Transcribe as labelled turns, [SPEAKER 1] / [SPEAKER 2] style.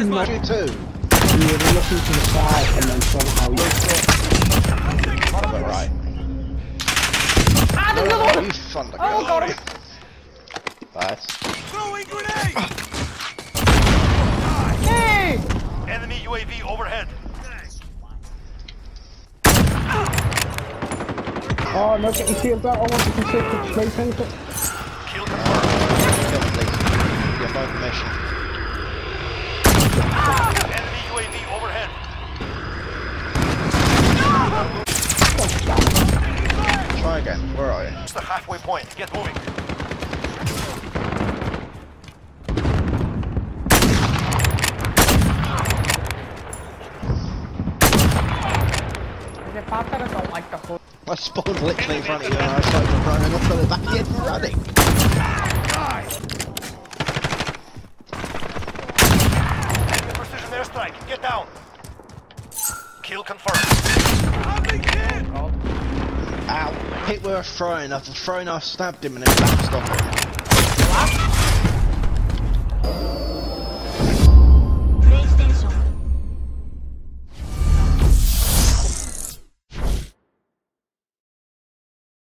[SPEAKER 1] is
[SPEAKER 2] not
[SPEAKER 1] mine.
[SPEAKER 2] you too. You were looking to the side and then somehow you
[SPEAKER 1] Oh,
[SPEAKER 2] right.
[SPEAKER 1] Ah, there's another
[SPEAKER 2] Oh,
[SPEAKER 1] one!
[SPEAKER 2] you thunder
[SPEAKER 1] Oh, got him!
[SPEAKER 2] Nice.
[SPEAKER 3] Throwing grenade!
[SPEAKER 1] Hey!
[SPEAKER 3] Enemy UAV overhead.
[SPEAKER 2] Oh no, get your shields out. I want to see the space anything.
[SPEAKER 3] Kill confirmed.
[SPEAKER 2] Kill, please. Your phone permission.
[SPEAKER 3] Enemy UAV overhead.
[SPEAKER 2] Try again. Where are you?
[SPEAKER 3] It's the halfway point. Get moving.
[SPEAKER 1] Is it faster? I don't like the whole.
[SPEAKER 2] I spawned literally in front of you and I started running off to the back end running.
[SPEAKER 3] Enemy precision airstrike. Get down. Kill confirmed.
[SPEAKER 2] Hit where I was throwing. I've thrown, I stabbed him and then off him.